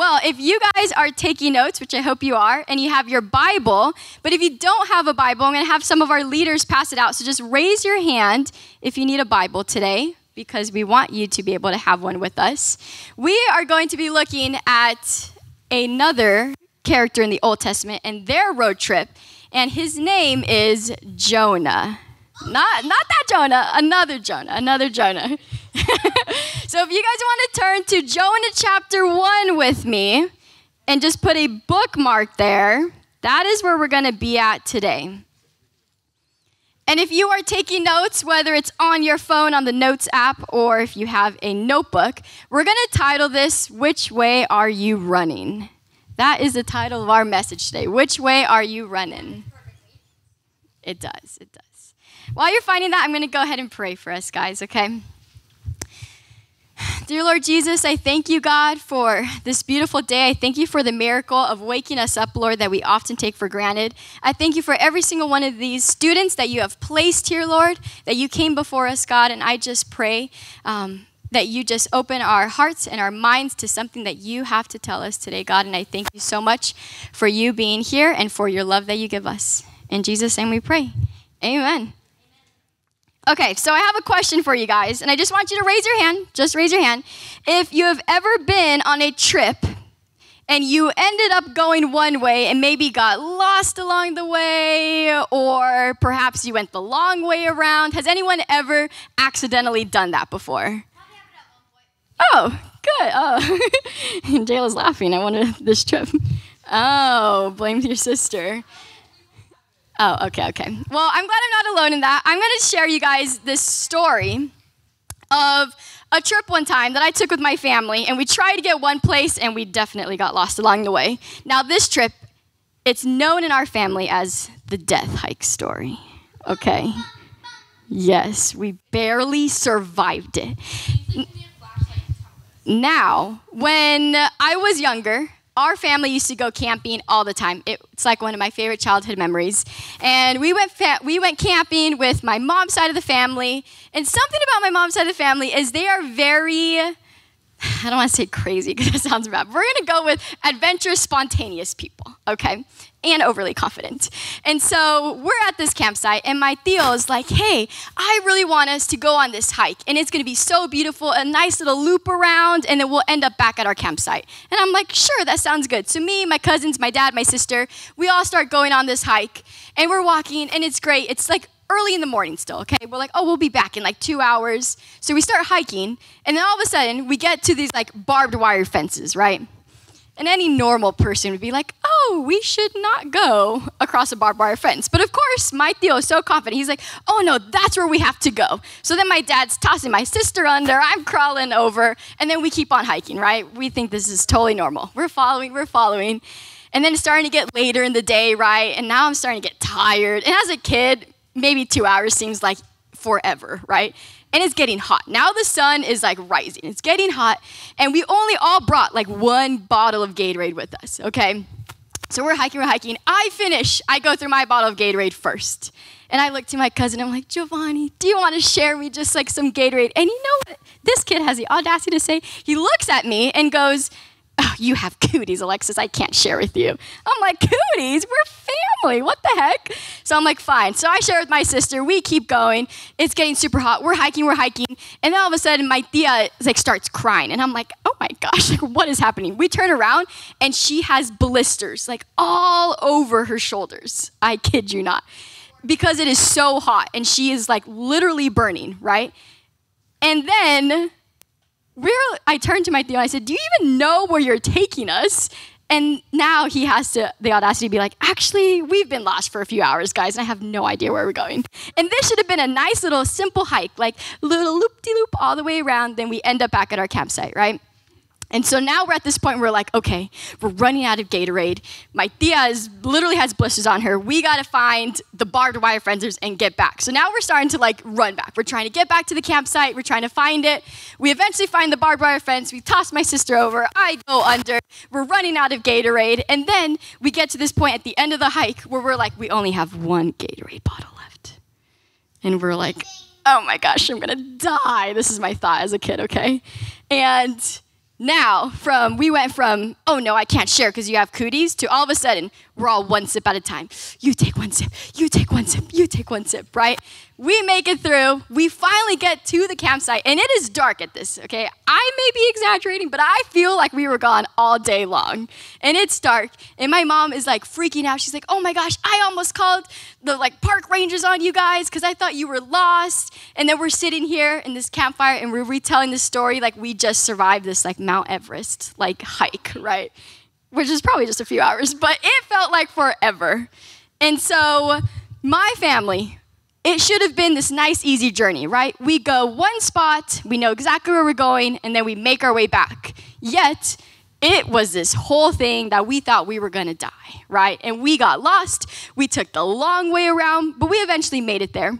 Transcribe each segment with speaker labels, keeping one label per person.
Speaker 1: Well, if you guys are taking notes, which I hope you are, and you have your Bible, but if you don't have a Bible, I'm going to have some of our leaders pass it out. So just raise your hand if you need a Bible today, because we want you to be able to have one with us. We are going to be looking at another character in the Old Testament and their road trip, and his name is Jonah. Not, not that Jonah, another Jonah, another Jonah. so if you guys want to turn to Jonah chapter 1 with me and just put a bookmark there, that is where we're going to be at today. And if you are taking notes, whether it's on your phone on the Notes app or if you have a notebook, we're going to title this, Which Way Are You Running? That is the title of our message today. Which way are you running? It does, it does. While you're finding that, I'm going to go ahead and pray for us, guys, okay? Dear Lord Jesus, I thank you, God, for this beautiful day. I thank you for the miracle of waking us up, Lord, that we often take for granted. I thank you for every single one of these students that you have placed here, Lord, that you came before us, God. And I just pray um, that you just open our hearts and our minds to something that you have to tell us today, God. And I thank you so much for you being here and for your love that you give us. In Jesus' name we pray. Amen. Okay, so I have a question for you guys, and I just want you to raise your hand. Just raise your hand. If you have ever been on a trip and you ended up going one way and maybe got lost along the way, or perhaps you went the long way around, has anyone ever accidentally done that before? Oh, good. Oh, Jayla's laughing. I wanted this trip. Oh, blame your sister. Oh, okay, okay. Well, I'm glad I'm not alone in that. I'm going to share you guys this story of a trip one time that I took with my family, and we tried to get one place, and we definitely got lost along the way. Now, this trip, it's known in our family as the death hike story. Okay? Yes, we barely survived it. Now, when I was younger, our family used to go camping all the time. It's like one of my favorite childhood memories. And we went we went camping with my mom's side of the family. And something about my mom's side of the family is they are very I don't want to say crazy because that sounds bad. We're going to go with adventurous, spontaneous people, okay? And overly confident. And so we're at this campsite, and my tio is like, hey, I really want us to go on this hike, and it's gonna be so beautiful, a nice little loop around, and then we'll end up back at our campsite. And I'm like, sure, that sounds good. So me, my cousins, my dad, my sister, we all start going on this hike, and we're walking, and it's great. It's like early in the morning still, okay? We're like, oh, we'll be back in like two hours. So we start hiking, and then all of a sudden, we get to these like barbed wire fences, right? And any normal person would be like, oh, we should not go across a barbed wire fence. But of course, my tio is so confident. He's like, oh no, that's where we have to go. So then my dad's tossing my sister under, I'm crawling over, and then we keep on hiking, right? We think this is totally normal. We're following, we're following. And then it's starting to get later in the day, right? And now I'm starting to get tired. And as a kid, maybe two hours seems like forever, right? And it's getting hot. Now the sun is like rising. It's getting hot, and we only all brought like one bottle of Gatorade with us, okay? So we're hiking, we're hiking. I finish. I go through my bottle of Gatorade first. And I look to my cousin, I'm like, Giovanni, do you want to share me just like some Gatorade? And you know what this kid has the audacity to say? He looks at me and goes, oh, you have cooties, Alexis. I can't share with you. I'm like, cooties? We're family. What the heck? So I'm like, fine. So I share with my sister. We keep going. It's getting super hot. We're hiking, we're hiking. And then all of a sudden, my tia like starts crying. And I'm like, oh my gosh, like what is happening? We turn around and she has blisters like all over her shoulders. I kid you not. Because it is so hot and she is like literally burning, right? And then I turned to my tio and I said, Do you even know where you're taking us? And now he has to the audacity to be like, actually, we've been lost for a few hours, guys, and I have no idea where we're going. And this should have been a nice little simple hike, like little loop de loop all the way around. Then we end up back at our campsite, right? And so now we're at this point where we're like, okay, we're running out of Gatorade. My Tia is, literally has blisters on her. We gotta find the barbed wire fences and get back. So now we're starting to like run back. We're trying to get back to the campsite. We're trying to find it. We eventually find the barbed wire fence. We toss my sister over. I go under. We're running out of Gatorade. And then we get to this point at the end of the hike where we're like, we only have one Gatorade bottle left. And we're like, oh my gosh, I'm gonna die. This is my thought as a kid, okay? And Now, from we went from, oh no, I can't share because you have cooties, to all of a sudden, we're all one sip at a time. You take one sip, you take one sip, you take one sip, right? We make it through. We finally get to the campsite, and it is dark at this, okay? I may be exaggerating, but I feel like we were gone all day long. And it's dark, and my mom is like freaking out. She's like, oh my gosh, I almost called the like park rangers on you guys because I thought you were lost. And then we're sitting here in this campfire and we're retelling the story like we just survived this like Mount Everest like hike, right? Which is probably just a few hours, but it felt like forever. And so my family, it should have been this nice, easy journey, right? We go one spot, we know exactly where we're going, and then we make our way back. Yet, it was this whole thing that we thought we were gonna die, right? And we got lost. We took the long way around, but we eventually made it there.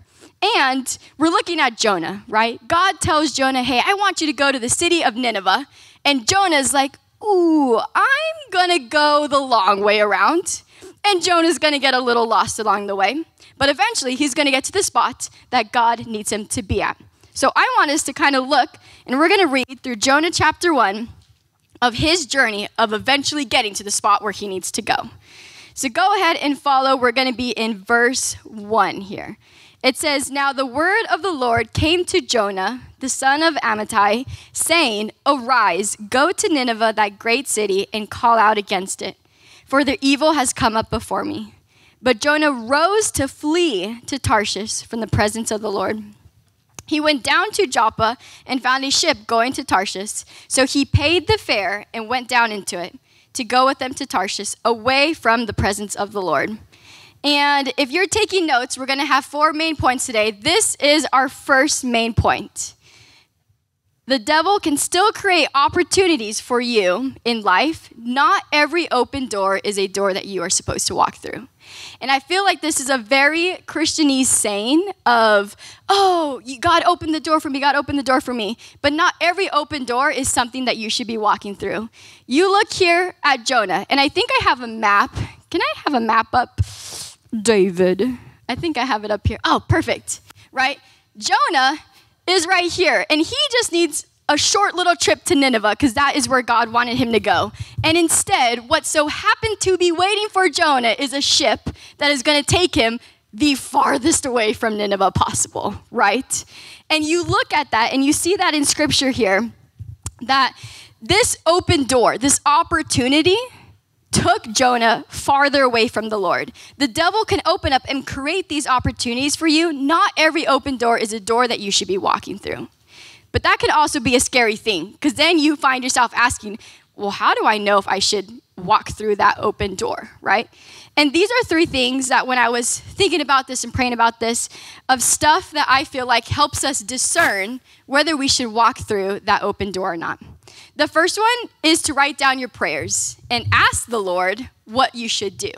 Speaker 1: And we're looking at Jonah, right? God tells Jonah, hey, I want you to go to the city of Nineveh. And Jonah's like, ooh, I'm gonna go the long way around. And Jonah's gonna get a little lost along the way. But eventually, he's going to get to the spot that God needs him to be at. So I want us to kind of look, and we're going to read through Jonah chapter 1 of his journey of eventually getting to the spot where he needs to go. So go ahead and follow. We're going to be in verse 1 here. It says, Now the word of the Lord came to Jonah, the son of Amittai, saying, Arise, go to Nineveh, that great city, and call out against it, for their evil has come up before me. But Jonah rose to flee to Tarshish from the presence of the Lord. He went down to Joppa and found a ship going to Tarshish. So he paid the fare and went down into it to go with them to Tarshish, away from the presence of the Lord. And if you're taking notes, we're going to have four main points today. This is our first main point. The devil can still create opportunities for you in life. Not every open door is a door that you are supposed to walk through. And I feel like this is a very Christianese saying of, oh, God opened the door for me, God opened the door for me. But not every open door is something that you should be walking through. You look here at Jonah, and I think I have a map. Can I have a map up? David. I think I have it up here. Oh, perfect. Right? Jonah is right here, and he just needs a short little trip to Nineveh because that is where God wanted him to go. And instead, what so happened to be waiting for Jonah is a ship that is going to take him the farthest away from Nineveh possible, right? And you look at that and you see that in scripture here that this open door, this opportunity, took Jonah farther away from the Lord. The devil can open up and create these opportunities for you. Not every open door is a door that you should be walking through. But that can also be a scary thing because then you find yourself asking, well, how do I know if I should walk through that open door, right? And these are three things that when I was thinking about this and praying about this, of stuff that I feel like helps us discern whether we should walk through that open door or not. The first one is to write down your prayers and ask the Lord what you should do.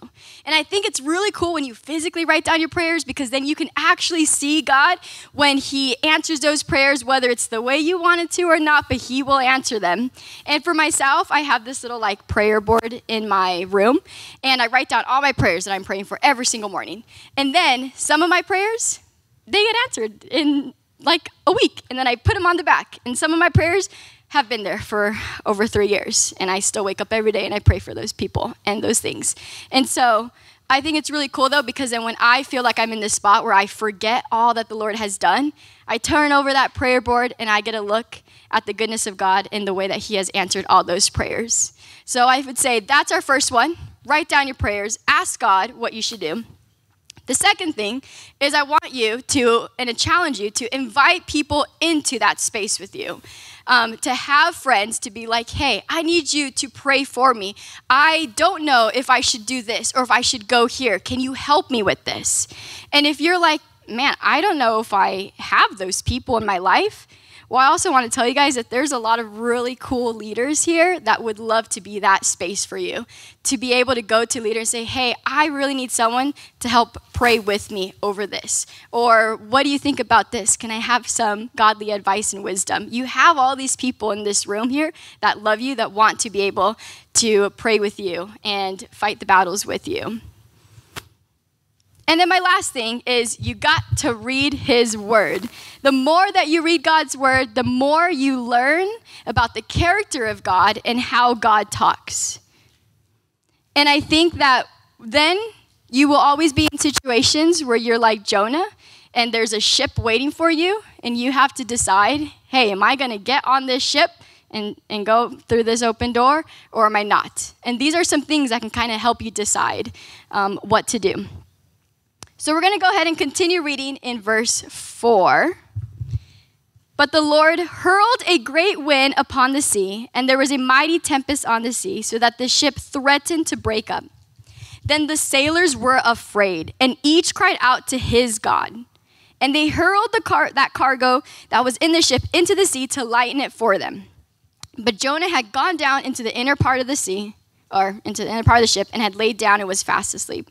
Speaker 1: And I think it's really cool when you physically write down your prayers because then you can actually see God when He answers those prayers, whether it's the way you wanted to or not, but He will answer them. And for myself, I have this little like prayer board in my room, and I write down all my prayers that I'm praying for every single morning. And then some of my prayers, they get answered in like a week, and then I put them on the back. And some of my prayers, have been there for over three years, and I still wake up every day and I pray for those people and those things. And so I think it's really cool though, because then when I feel like I'm in this spot where I forget all that the Lord has done, I turn over that prayer board and I get a look at the goodness of God in the way that He has answered all those prayers. So I would say that's our first one. Write down your prayers, ask God what you should do. The second thing is I want you to, and to challenge you to invite people into that space with you um, to have friends to be like, hey, I need you to pray for me. I don't know if I should do this or if I should go here. Can you help me with this? And if you're like, man, I don't know if I have those people in my life, well, I also want to tell you guys that there's a lot of really cool leaders here that would love to be that space for you. To be able to go to leader and say, hey, I really need someone to help pray with me over this. Or what do you think about this? Can I have some godly advice and wisdom? You have all these people in this room here that love you, that want to be able to pray with you and fight the battles with you. And then my last thing is you got to read his word. The more that you read God's word, the more you learn about the character of God and how God talks. And I think that then you will always be in situations where you're like Jonah and there's a ship waiting for you, and you have to decide hey, am I going to get on this ship and, and go through this open door, or am I not? And these are some things that can kind of help you decide um, what to do. So we're going to go ahead and continue reading in verse 4. But the Lord hurled a great wind upon the sea, and there was a mighty tempest on the sea, so that the ship threatened to break up. Then the sailors were afraid, and each cried out to his God. And they hurled the car- that cargo that was in the ship into the sea to lighten it for them. But Jonah had gone down into the inner part of the sea, or into the inner part of the ship, and had laid down and was fast asleep.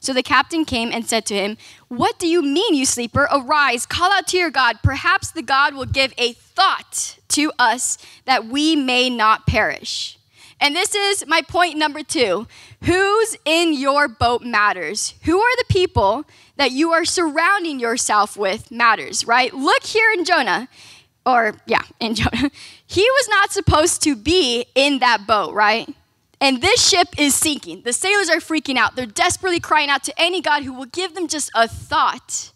Speaker 1: So the captain came and said to him, What do you mean, you sleeper? Arise, call out to your God. Perhaps the God will give a thought to us that we may not perish. And this is my point number two. Who's in your boat matters. Who are the people that you are surrounding yourself with matters, right? Look here in Jonah, or yeah, in Jonah. He was not supposed to be in that boat, right? And this ship is sinking. The sailors are freaking out. They're desperately crying out to any God who will give them just a thought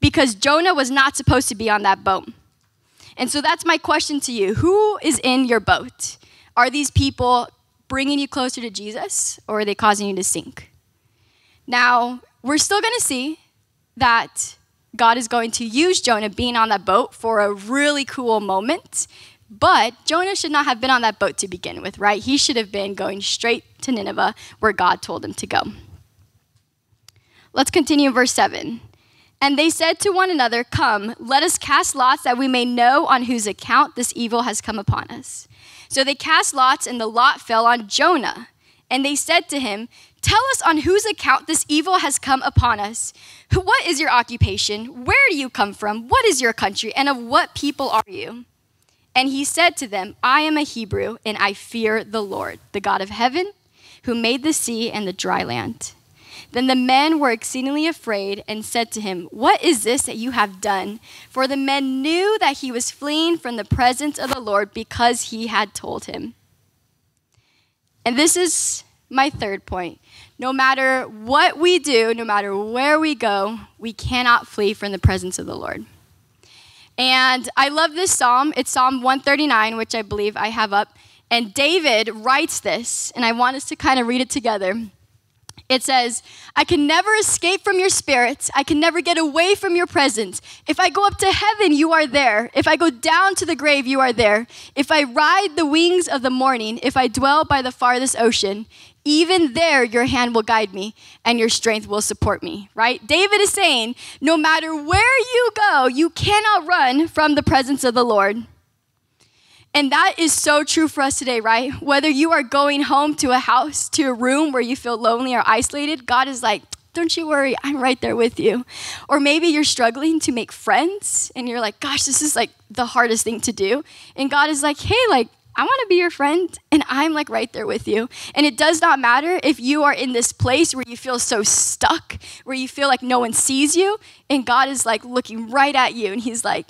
Speaker 1: because Jonah was not supposed to be on that boat. And so that's my question to you Who is in your boat? Are these people bringing you closer to Jesus or are they causing you to sink? Now, we're still going to see that God is going to use Jonah being on that boat for a really cool moment but Jonah should not have been on that boat to begin with, right? He should have been going straight to Nineveh where God told him to go. Let's continue in verse 7. And they said to one another, Come, let us cast lots that we may know on whose account this evil has come upon us. So they cast lots, and the lot fell on Jonah. And they said to him, Tell us on whose account this evil has come upon us. What is your occupation? Where do you come from? What is your country? And of what people are you? And he said to them, I am a Hebrew, and I fear the Lord, the God of heaven, who made the sea and the dry land. Then the men were exceedingly afraid and said to him, What is this that you have done? For the men knew that he was fleeing from the presence of the Lord because he had told him. And this is my third point. No matter what we do, no matter where we go, we cannot flee from the presence of the Lord. And I love this psalm. It's Psalm 139, which I believe I have up. And David writes this, and I want us to kind of read it together. It says, I can never escape from your spirit. I can never get away from your presence. If I go up to heaven, you are there. If I go down to the grave, you are there. If I ride the wings of the morning, if I dwell by the farthest ocean, even there your hand will guide me and your strength will support me, right? David is saying, no matter where you go, you cannot run from the presence of the Lord. And that is so true for us today, right? Whether you are going home to a house, to a room where you feel lonely or isolated, God is like, don't you worry, I'm right there with you. Or maybe you're struggling to make friends and you're like, gosh, this is like the hardest thing to do. And God is like, hey, like, I want to be your friend and I'm like right there with you. And it does not matter if you are in this place where you feel so stuck, where you feel like no one sees you, and God is like looking right at you and He's like,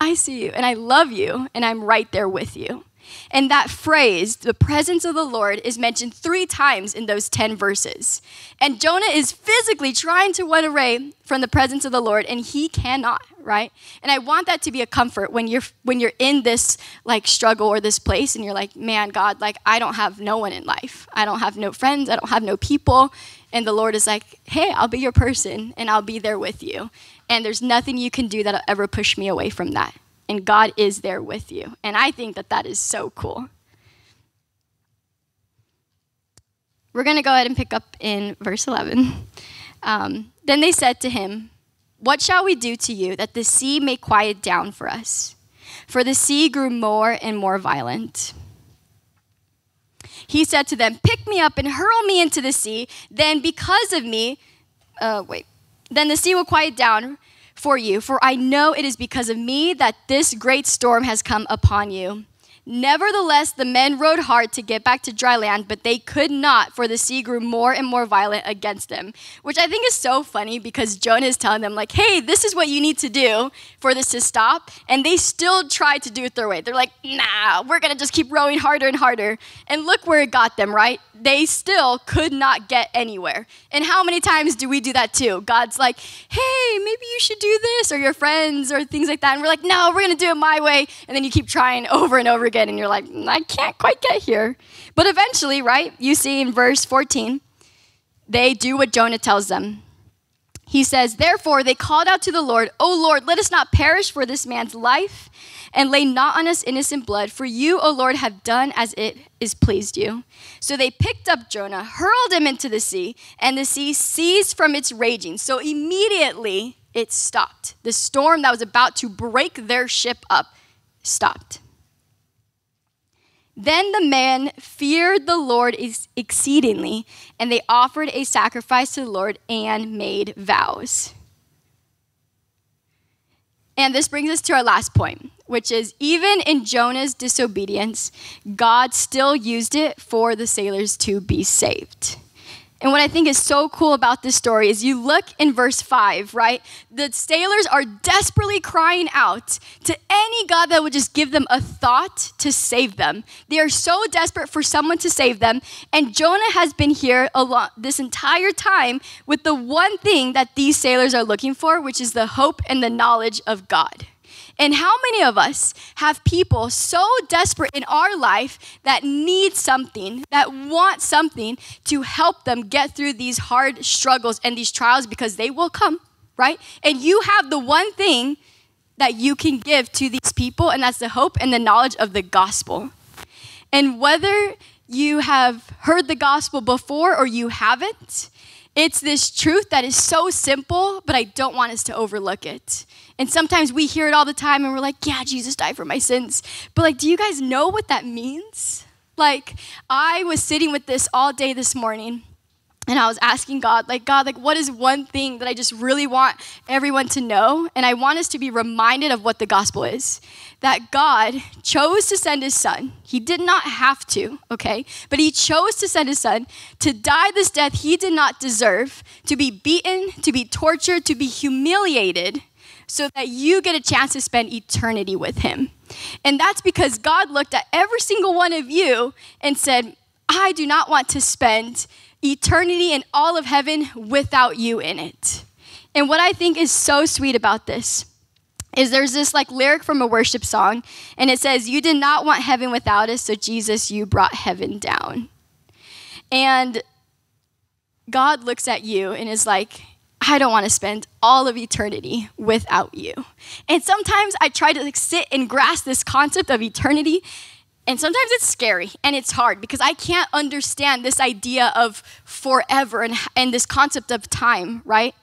Speaker 1: I see you and I love you and I'm right there with you. And that phrase, the presence of the Lord, is mentioned three times in those 10 verses. And Jonah is physically trying to run away from the presence of the Lord, and he cannot, right? And I want that to be a comfort when you're when you're in this like struggle or this place and you're like, man, God, like I don't have no one in life. I don't have no friends, I don't have no people. And the Lord is like, hey, I'll be your person and I'll be there with you. And there's nothing you can do that'll ever push me away from that and God is there with you. And I think that that is so cool. We're going to go ahead and pick up in verse 11. Um, then they said to him, What shall we do to you that the sea may quiet down for us? For the sea grew more and more violent. He said to them, Pick me up and hurl me into the sea. Then, because of me, uh, wait, then the sea will quiet down for you, for I know it is because of me that this great storm has come upon you. Nevertheless, the men rowed hard to get back to dry land, but they could not, for the sea grew more and more violent against them. Which I think is so funny because Jonah is telling them, like, hey, this is what you need to do for this to stop. And they still try to do it their way. They're like, nah, we're going to just keep rowing harder and harder. And look where it got them, right? They still could not get anywhere. And how many times do we do that too? God's like, hey, maybe you should do this, or your friends, or things like that. And we're like, no, we're going to do it my way. And then you keep trying over and over again again and you're like, mm, I can't quite get here. But eventually, right, you see in verse 14, they do what Jonah tells them. He says, Therefore, they called out to the Lord, O Lord, let us not perish for this man's life, and lay not on us innocent blood, for you, O Lord, have done as it is pleased you. So they picked up Jonah, hurled him into the sea, and the sea ceased from its raging. So immediately it stopped. The storm that was about to break their ship up stopped. Then the men feared the Lord exceedingly, and they offered a sacrifice to the Lord and made vows. And this brings us to our last point, which is even in Jonah's disobedience, God still used it for the sailors to be saved. And what I think is so cool about this story is you look in verse 5, right? The sailors are desperately crying out to any God that would just give them a thought to save them. They are so desperate for someone to save them. And Jonah has been here a lot, this entire time with the one thing that these sailors are looking for, which is the hope and the knowledge of God. And how many of us have people so desperate in our life that need something, that want something to help them get through these hard struggles and these trials because they will come, right? And you have the one thing that you can give to these people, and that's the hope and the knowledge of the gospel. And whether you have heard the gospel before or you haven't, it's this truth that is so simple, but I don't want us to overlook it. And sometimes we hear it all the time and we're like, yeah, Jesus died for my sins. But like, do you guys know what that means? Like, I was sitting with this all day this morning and I was asking God, like, God, like, what is one thing that I just really want everyone to know? And I want us to be reminded of what the gospel is that God chose to send his son. He did not have to, okay? But he chose to send his son to die this death he did not deserve, to be beaten, to be tortured, to be humiliated so that you get a chance to spend eternity with Him. And that's because God looked at every single one of you and said, I do not want to spend eternity in all of heaven without you in it. And what I think is so sweet about this is there's this like lyric from a worship song, and it says, You did not want heaven without us, so Jesus, you brought heaven down. And God looks at you and is like, I don't want to spend all of eternity without you. And sometimes I try to like, sit and grasp this concept of eternity, and sometimes it's scary and it's hard because I can't understand this idea of forever and, and this concept of time, right?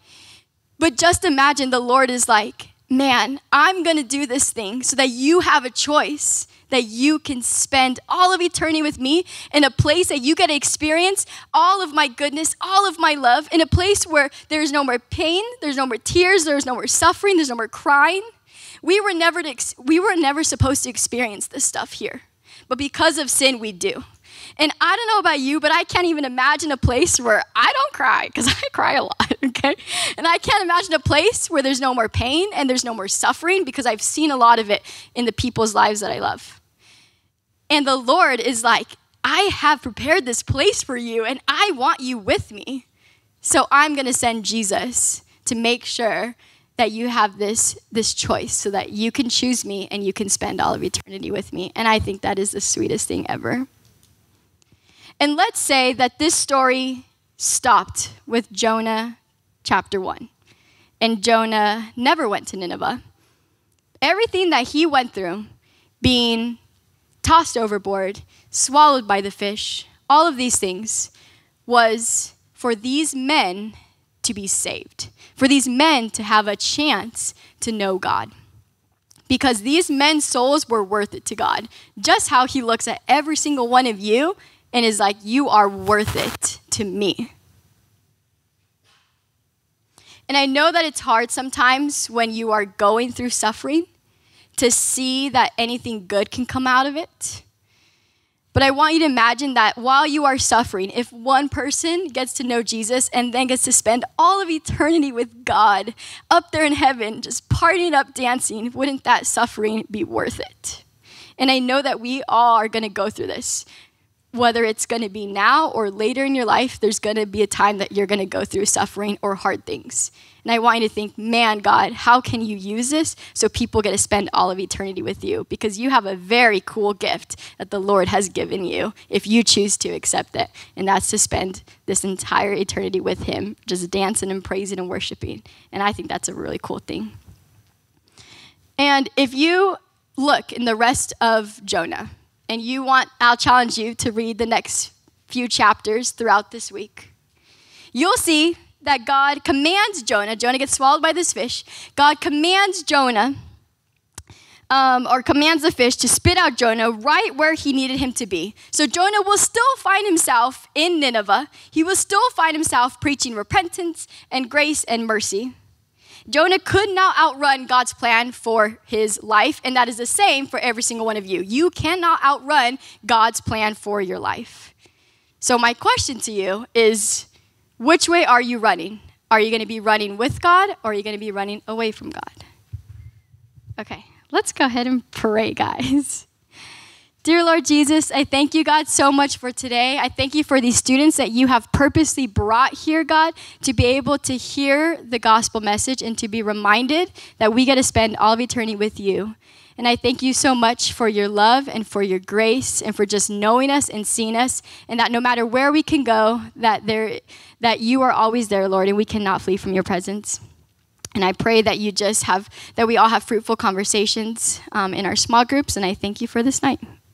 Speaker 1: But just imagine the Lord is like, man, I'm going to do this thing so that you have a choice that you can spend all of eternity with me in a place that you get to experience all of my goodness, all of my love, in a place where there's no more pain, there's no more tears, there's no more suffering, there's no more crying. We were never, to, we were never supposed to experience this stuff here, but because of sin, we do. And I don't know about you, but I can't even imagine a place where I don't cry, because I cry a lot, okay? And I can't imagine a place where there's no more pain and there's no more suffering, because I've seen a lot of it in the people's lives that I love. And the Lord is like, I have prepared this place for you and I want you with me. So I'm going to send Jesus to make sure that you have this this choice so that you can choose me and you can spend all of eternity with me. And I think that is the sweetest thing ever. And let's say that this story stopped with Jonah chapter 1. And Jonah never went to Nineveh. Everything that he went through, being tossed overboard, swallowed by the fish, all of these things was for these men to be saved, for these men to have a chance to know God. Because these men's souls were worth it to God. Just how He looks at every single one of you and is like, You are worth it to me. And I know that it's hard sometimes when you are going through suffering to see that anything good can come out of it. But I want you to imagine that while you are suffering, if one person gets to know Jesus and then gets to spend all of eternity with God up there in heaven, just partying up, dancing, wouldn't that suffering be worth it? And I know that we all are going to go through this whether it's going to be now or later in your life, there's going to be a time that you're going to go through suffering or hard things. And I want you to think, man, God, how can you use this so people get to spend all of eternity with you? Because you have a very cool gift that the Lord has given you if you choose to accept it. And that's to spend this entire eternity with Him, just dancing and praising and worshiping. And I think that's a really cool thing. And if you look in the rest of Jonah, and you want, I'll challenge you to read the next few chapters throughout this week. You'll see that God commands Jonah, Jonah gets swallowed by this fish. God commands Jonah, um, or commands the fish to spit out Jonah right where he needed him to be. So Jonah will still find himself in Nineveh. He will still find himself preaching repentance and grace and mercy. Jonah could not outrun God's plan for his life, and that is the same for every single one of you. You cannot outrun God's plan for your life. So, my question to you is which way are you running? Are you going to be running with God or are you going to be running away from God? Okay, let's go ahead and pray, guys. Dear Lord Jesus, I thank you, God, so much for today. I thank you for these students that you have purposely brought here, God, to be able to hear the gospel message and to be reminded that we get to spend all of eternity with you. And I thank you so much for your love and for your grace and for just knowing us and seeing us, and that no matter where we can go, that there that you are always there, Lord, and we cannot flee from your presence. And I pray that you just have that we all have fruitful conversations um, in our small groups. And I thank you for this night.